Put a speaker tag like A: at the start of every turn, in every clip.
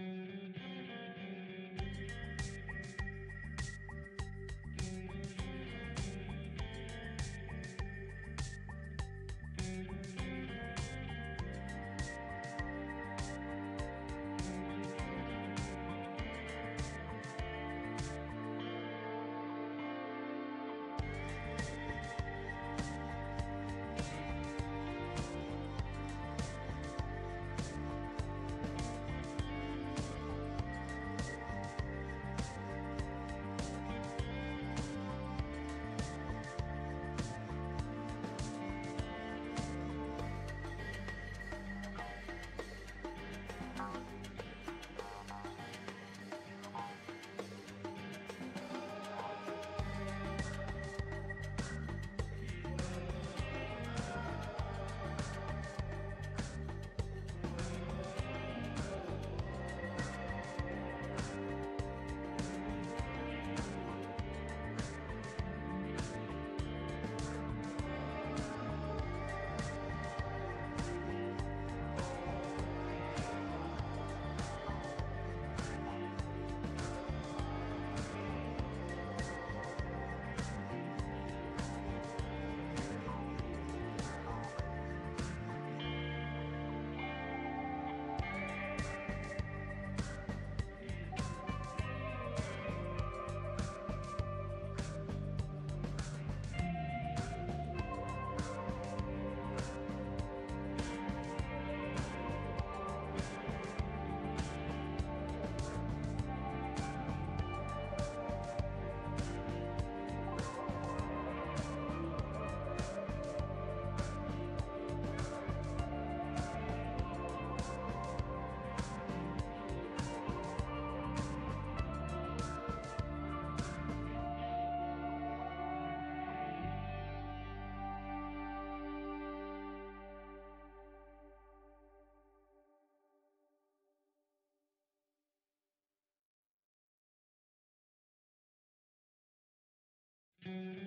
A: Mm-hmm. Mm-hmm.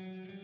A: Mm-hmm.